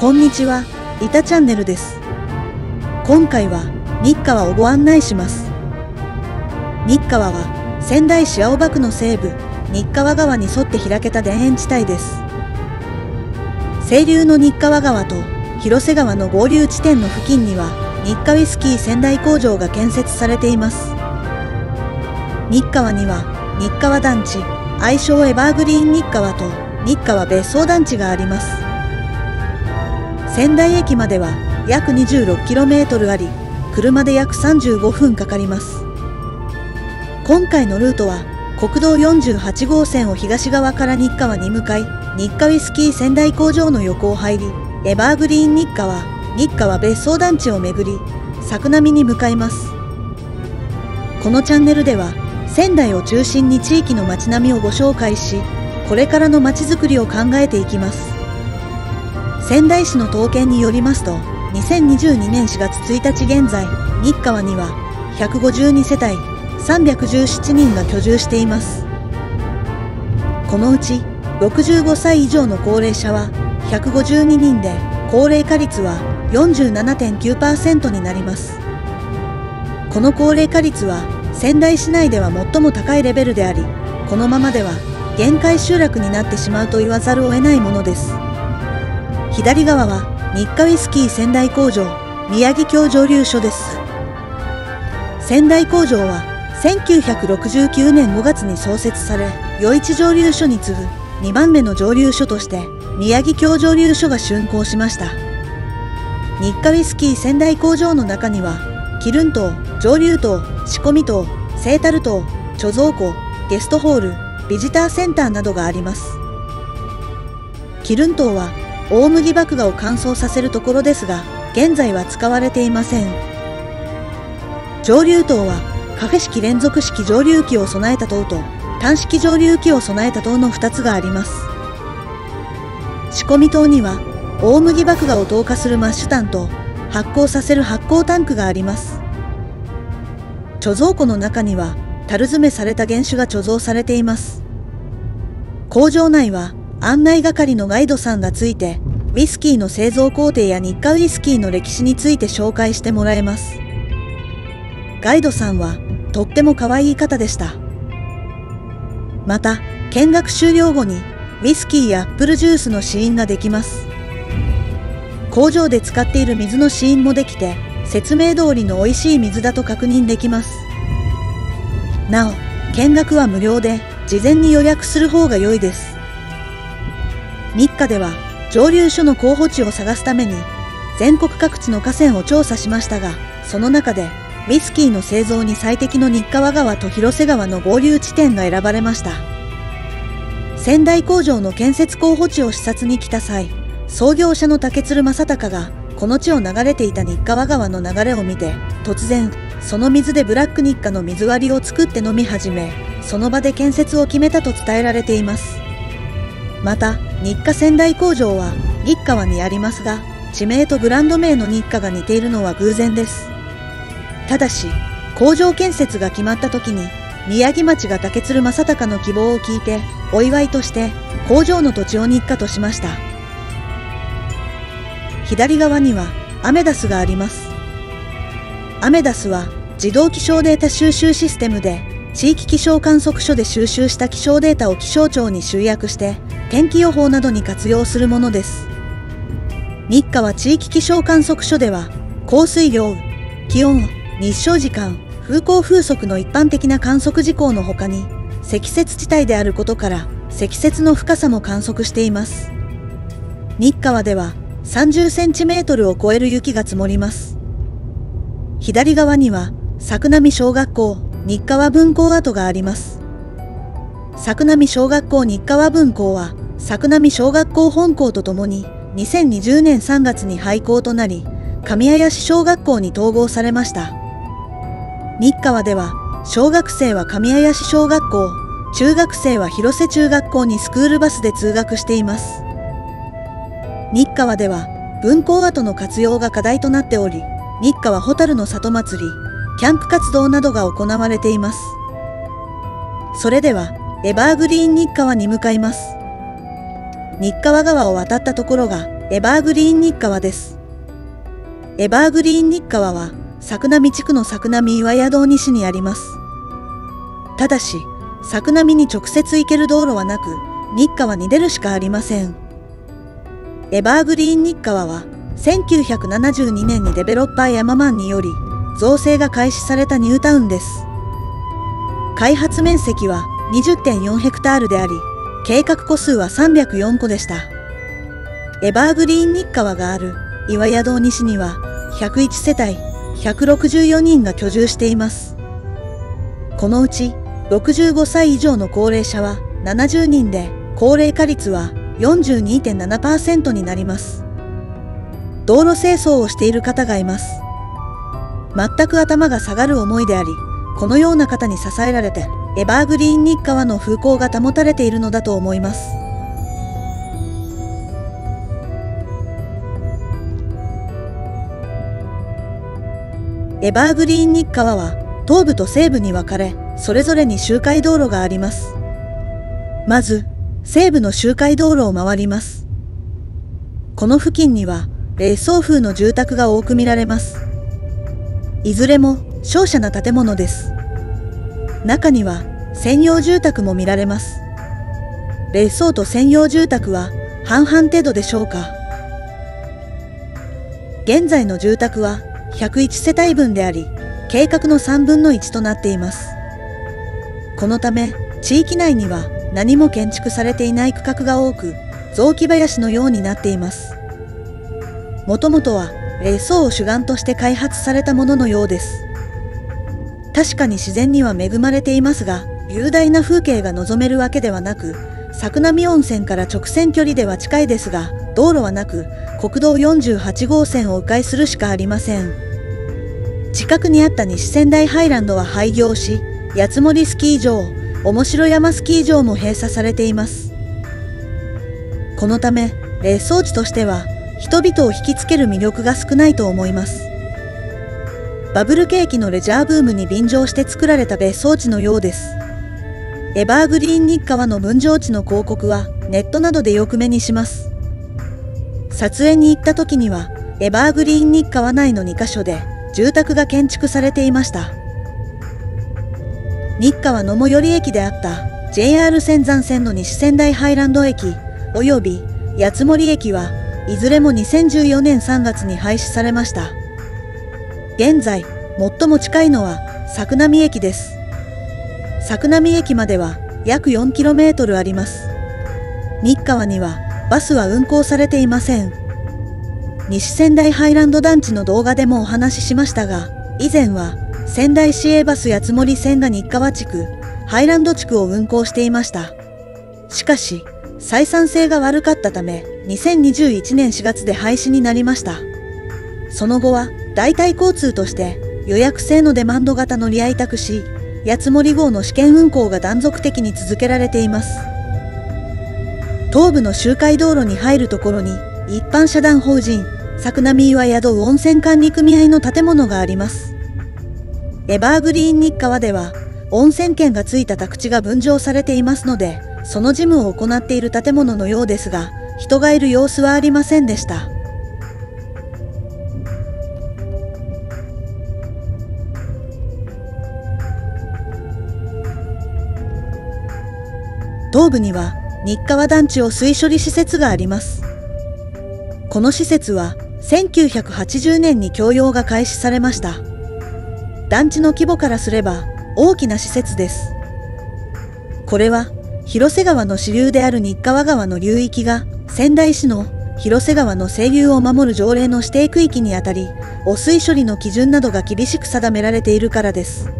こんにちは、イタチャンネルです。今回は日川をご案内します。日川は仙台市青葉区の西部、日川川に沿って開けた田園地帯です。清流の日川川と広瀬川の合流地点の付近には日川ウイスキー仙台工場が建設されています。日川には日川団地、愛称エバーグリーン日川と日川別荘団地があります。仙台駅までは約 26km あり、車で約35分かかります。今回のルートは国道48号線を東側から日川に向かい、日川ウイスキー仙台工場の横を入り、エバーグリーン日川、日川別荘団地を巡り、作並に向かいます。このチャンネルでは、仙台を中心に地域の街並みをご紹介し、これからの街づくりを考えていきます。仙台市の統計によりますと、2022年4月1日現在、日川には152世帯317人が居住しています。このうち65歳以上の高齢者は152人で、高齢化率は47.9%になります。この高齢化率は仙台市内では最も高いレベルであり、このままでは限界集落になってしまうと言わざるを得ないものです。左側は日課ウイスキー仙台工場宮城京蒸留所です。仙台工場は1969年5月に創設され、余市蒸留所に次ぐ2番目の蒸留所として宮城京蒸留所が竣工しました。日課ウイスキー仙台工場の中には、キルン島、蒸留島、仕込み島、セータル島、貯蔵庫、ゲストホール、ビジターセンターなどがあります。キルン島は大麦麦芽を乾燥させるところですが、現在は使われていません。蒸留塔は、カフェ式連続式蒸留機を備えた塔と、単式蒸留機を備えた塔の2つがあります。仕込み塔には、大麦麦芽を投下するマッシュタンと、発酵させる発酵タンクがあります。貯蔵庫の中には、樽詰めされた原酒が貯蔵されています。工場内は、案内係のガイドさんがついて、ウイスキーの製造工程や日課ウイスキーの歴史について紹介してもらえます。ガイドさんは、とっても可愛い方でした。また、見学終了後に、ウイスキーやアップルジュースの試飲ができます。工場で使っている水の試飲もできて、説明通りの美味しい水だと確認できます。なお、見学は無料で、事前に予約する方が良いです。日課では蒸留所の候補地を探すために全国各地の河川を調査しましたが、その中でウイスキーの製造に最適の日川川と広瀬川の合流地点が選ばれました。仙台工場の建設候補地を視察に来た際、創業者の竹鶴正隆がこの地を流れていた日川川の流れを見て、突然、その水でブラック日課の水割りを作って飲み始め、その場で建設を決めたと伝えられています。また、日課仙台工場は日川にありますが、地名とブランド名の日課が似ているのは偶然です。ただし、工場建設が決まった時に、宮城町が竹鶴正隆の希望を聞いて、お祝いとして工場の土地を日課としました。左側にはアメダスがあります。アメダスは自動気象データ収集システムで、地域気象観測所で収集した気象データを気象庁に集約して、天気予報などに活用するものです。日川地域気象観測所では、降水量、気温、日照時間、風向風速の一般的な観測事項の他に、積雪地帯であることから、積雪の深さも観測しています。日川では30センチメートルを超える雪が積もります。左側には、作並小学校、日川分校跡があります。作並小学校日川分校は、作並小学校本校とともに2020年3月に廃校となり、神谷市小学校に統合されました。日川では、小学生は神谷市小学校、中学生は広瀬中学校にスクールバスで通学しています。日川では、分校跡の活用が課題となっており、日川ホタルの里祭り、キャンプ活動などが行われています。それでは、エバーグリーン日川に向かいます。日川川を渡ったところがエバーグリーン日川です。エバーグリーン日川は、作並地区の作並岩宿西にあります。ただし、作並に直接行ける道路はなく、日川に出るしかありません。エバーグリーン日川は、1972年にデベロッパーヤママンにより、造成が開始されたニュータウンです。開発面積は20.4ヘクタールであり、計画個数は304個でした。エバーグリーン日川がある岩宿西には101世帯164人が居住しています。このうち65歳以上の高齢者は70人で高齢化率は42.7%になります。道路清掃をしている方がいます。全く頭が下がる思いであり、このような方に支えられて、エバーグリーン日川の風光が保たれているのだと思います。エバーグリーン日川は東部と西部に分かれ、それぞれに周回道路があります。まず、西部の周回道路を回ります。この付近には、冷蔵風の住宅が多く見られます。いずれも商社な建物です。中には専用住宅も見られます。冷蔵と専用住宅は半々程度でしょうか。現在の住宅は101世帯分であり、計画の3分の1となっています。このため、地域内には何も建築されていない区画が多く、雑木林のようになっています。もともとは霊草を主眼として開発されたもののようです。確かに自然には恵まれていますが、雄大な風景が望めるわけではなく、作並温泉から直線距離では近いですが、道路はなく、国道48号線を迂回するしかありません。近くにあった西仙台ハイランドは廃業し、八森スキー場、面白山スキー場も閉鎖されています。このため、霊装地としては人々を引きつける魅力が少ないと思います。バブル景気のレジャーブームに便乗して作られた別荘地のようです。エバーグリーン日川の分譲地の広告はネットなどでよく目にします。撮影に行った時には、エバーグリーン日川内の2カ所で住宅が建築されていました。日川の最寄り駅であった JR 仙山線の西仙台ハイランド駅及び八森駅はいずれも2014年3月に廃止されました。現在、最も近いのは作並駅です。作並駅までは約 4km あります。日川にはバスは運行されていません。西仙台ハイランド団地の動画でもお話ししましたが、以前は仙台市営バス八森線が日川地区、ハイランド地区を運行していました。しかし、採算性が悪かったため、2021年4月で廃止になりました。その後は代替交通として予約制のデマンド型乗り合いタクシー、八森号の試験運行が断続的に続けられています。東部の周回道路に入るところに一般社団法人作並岩宿温泉管理組合の建物があります。エバーグリーン日川では温泉券がついた宅地が分譲されていますので、その事務を行っている建物のようですが、人がいる様子はありませんでした。東部には日川団地を水処理施設があります。この施設は1980年に供用が開始されました。団地の規模からすれば大きな施設です。これは広瀬川の支流である日川川の流域が仙台市の広瀬川の清流を守る条例の指定区域にあたり、汚水処理の基準などが厳しく定められているからです。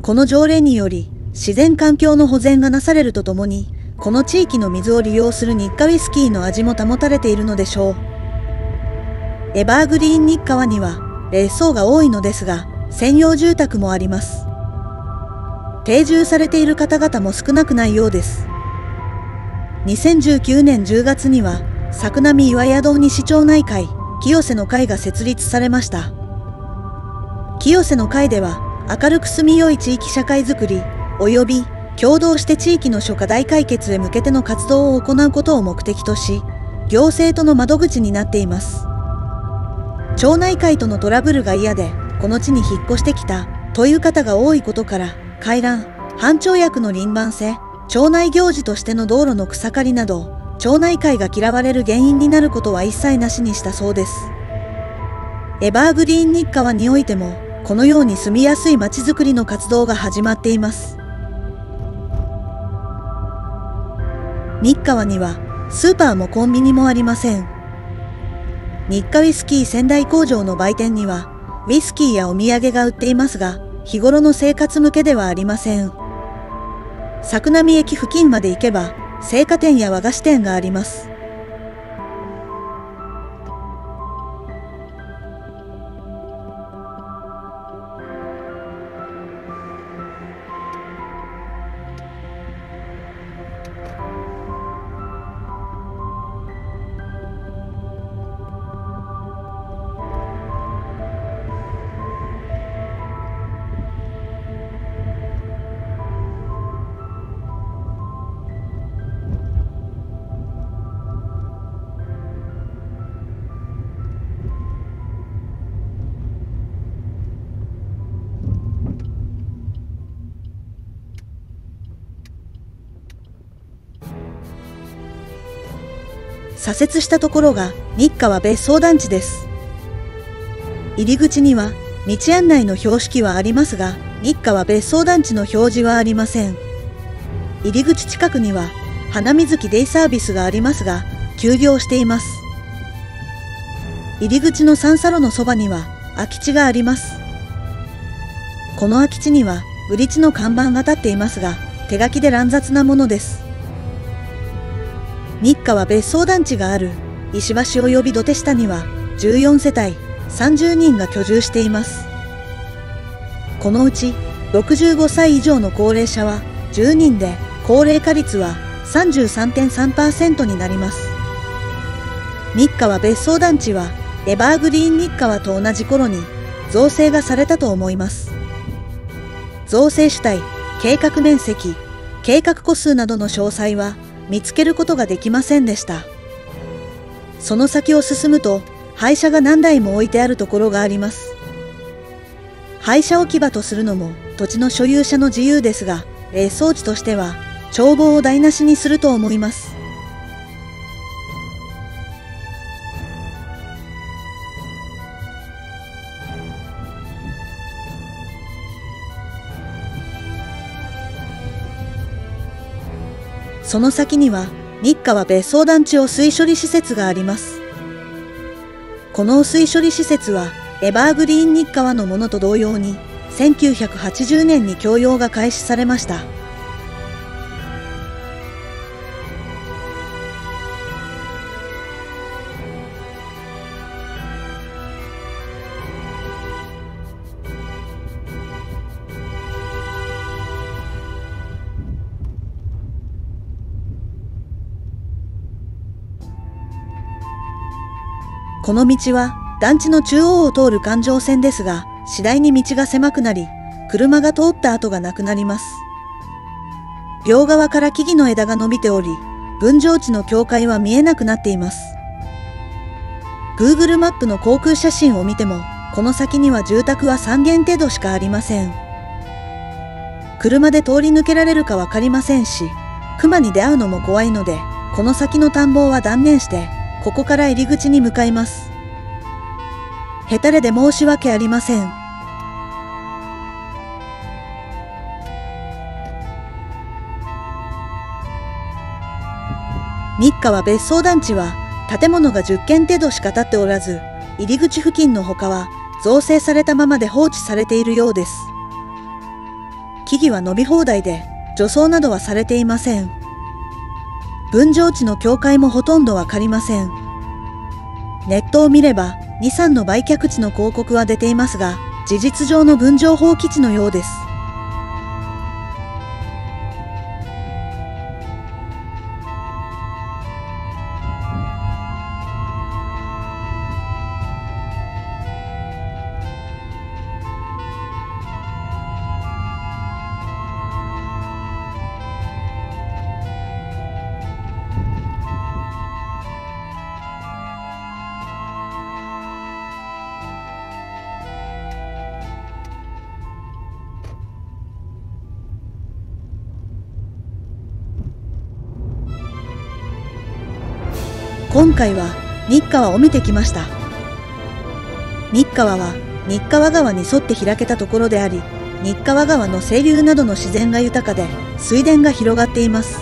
この条例により、自然環境の保全がなされるとともに、この地域の水を利用する日課ウイスキーの味も保たれているのでしょう。エバーグリーン日川には、冷層が多いのですが、専用住宅もあります。定住されている方々も少なくないようです。2019年10月には、作並岩宿西町内会、清瀬の会が設立されました。清瀬の会では、明るく住みよい地域社会づくり、及び共同して地域の諸課題解決へ向けての活動を行うことを目的とし、行政との窓口になっています。町内会とのトラブルが嫌でこの地に引っ越してきたという方が多いことから回覧班長役の輪番制町内行事としての道路の草刈りなど町内会が嫌われる原因になることは一切なしにしたそうです。エバーグリーン日川においてもこのように住みやすい街づくりの活動が始まっています。日川にはスーパーもコンビニもありません。日課ウイスキー仙台工場の売店にはウイスキーやお土産が売っていますが日頃の生活向けではありません。作並駅付近まで行けば青果店や和菓子店があります。左折したところが日川別荘団地です。入り口には道案内の標識はありますが日川別荘団地の表示はありません。入り口近くには花水木デイサービスがありますが休業しています。入り口の三サロのそばには空き地があります。この空き地には売り地の看板が立っていますが手書きで乱雑なものです。日川別荘団地がある。石橋及び土手下には14世帯30人が居住しています。このうち65歳以上の高齢者は10人で高齢化率は33.3%になります。日川別荘団地はエバーグリーン日川と同じ頃に造成がされたと思います。造成主体計画面積計画個数などの詳細は見つけることができませんでした。その先を進むと廃車が何台も置いてあるところがあります。廃車置き場とするのも土地の所有者の自由ですが霊装置としては眺望を台無しにすると思います。その先には日川別荘団地汚水処理施設があります。この汚水処理施設はエバーグリーン日川のものと同様に1980年に供用が開始されました。この道は団地の中央を通る環状線ですが、次第に道が狭くなり、車が通った跡がなくなります。両側から木々の枝が伸びており、分譲地の境界は見えなくなっています。Google マップの航空写真を見ても、この先には住宅は3軒程度しかありません。車で通り抜けられるかわかりませんし、熊に出会うのも怖いので、この先の田んぼは断念して、ここから入り口に向かいます。下手れで申し訳ありません。日川別荘団地は建物が10軒程度しか建っておらず、入り口付近の他は造成されたままで放置されているようです。木々は伸び放題で除草などはされていません。分譲地の境界もほとんどわかりません。ネットを見れば、2、3の売却地の広告は出ていますが、事実上の分譲放棄地のようです。今回は日川を見てきました。日川は日川川に沿って開けたところであり、日川川の清流などの自然が豊かで水田が広がっています。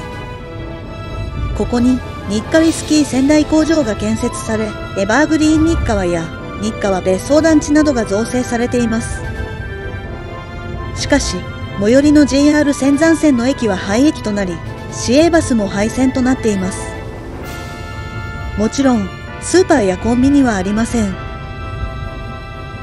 ここに日川スキー仙台工場が建設され、エバーグリーン日川や日川別荘団地などが造成されています。しかし、最寄りの JR 仙山線の駅は廃駅となり、市営バスも廃線となっています。もちろん、スーパーやコンビニはありません。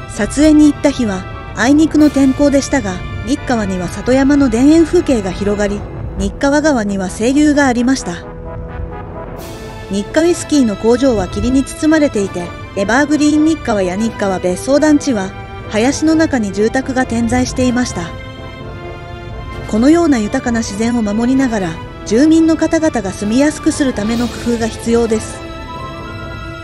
撮影に行った日は、あいにくの天候でしたが、日川には里山の田園風景が広がり、日川川には清流がありました。日川ウイスキーの工場は霧に包まれていて、エバーグリーン日川や日川別荘団地は、林の中に住宅が点在していました。このような豊かな自然を守りながら、住民の方々が住みやすくするための工夫が必要です。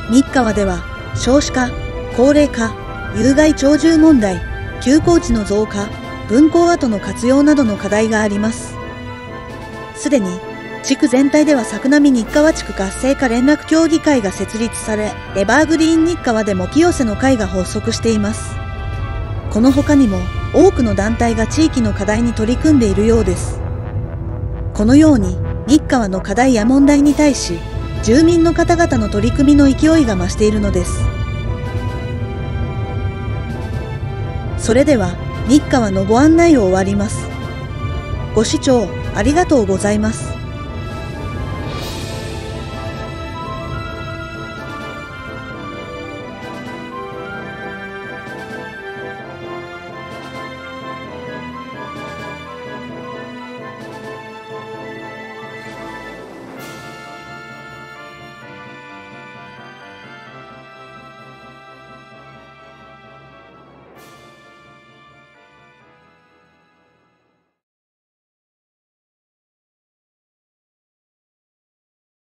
日川では、少子化、高齢化、有害鳥獣問題、休耕地の増加、分校跡の活用などの課題があります。すでに、地区全体では作並日川地区活性化連絡協議会が設立され、エバーグリーン日川でも清瀬の会が発足しています。この他にも、多くの団体が地域の課題に取り組んでいるようです。このように、日川の課題や問題に対し、住民の方々の取り組みの勢いが増しているのです。それでは日川のご案内を終わります。ご視聴ありがとうございます。